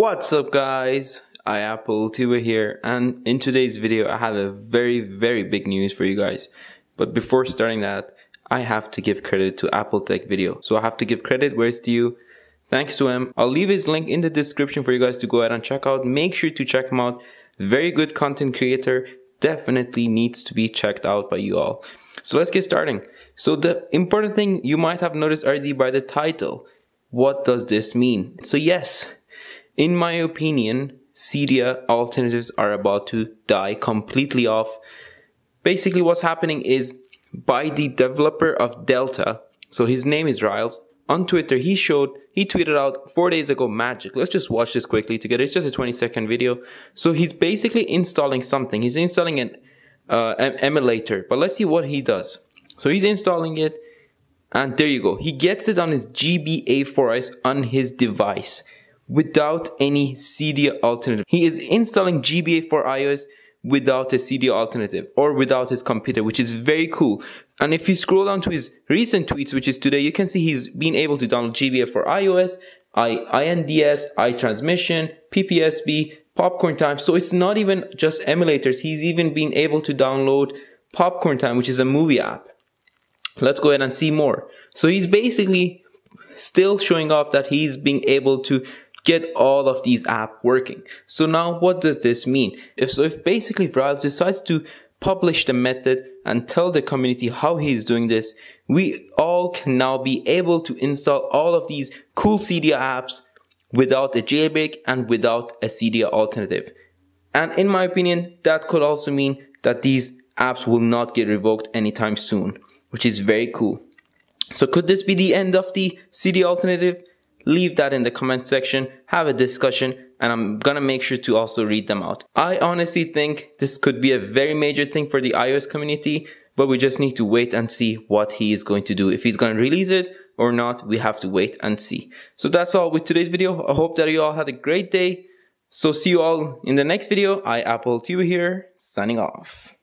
What's up guys? iAppleTuber here and in today's video I have a very very big news for you guys. But before starting that, I have to give credit to AppleTechVideo. So I have to give credit where it's due. Thanks to him. I'll leave his link in the description for you guys to go ahead and check out. Make sure to check him out. Very good content creator. Definitely needs to be checked out by you all. So let's get starting. So the important thing you might have noticed already by the title. What does this mean? So yes, in my opinion, Cydia alternatives are about to die completely off. Basically, what's happening is by the developer of Delta, so his name is Riles, on Twitter, he showed, he tweeted out four days ago magic. Let's just watch this quickly together. It's just a 20 second video. So he's basically installing something. He's installing an, uh, emulator, but let's see what he does. So he's installing it, and there you go. He gets it on his GBA4iOS on his device without any Cydia alternative. He is installing GBA for iOS without a Cydia alternative or without his computer, which is very cool. And if you scroll down to his recent tweets, which is today, you can see he's been able to download GBA for iOS, I, iNDS, iTransmission, PPSB, Popcorn Time. So it's not even just emulators. He's even been able to download Popcorn Time, which is a movie app. Let's go ahead and see more. So he's basically still showing off that he's being able to get all of these apps working. So now what does this mean? If so, if basically Riles decides to publish the method and tell the community how he's doing this, we all can now be able to install all of these cool Cydia apps without a jailbreak and without a Cydia alternative. And in my opinion, that could also mean that these apps will not get revoked anytime soon, which is very cool. So could this be the end of the Cydia alternative? Leave that in the comment section, have a discussion, and I'm gonna make sure to also read them out. I honestly think this could be a very major thing for the iOS community, but we just need to wait and see what he is going to do. If he's gonna release it or not, we have to wait and see. So that's all with today's video. I hope that you all had a great day. So see you all in the next video. iAppleTuber here, signing off.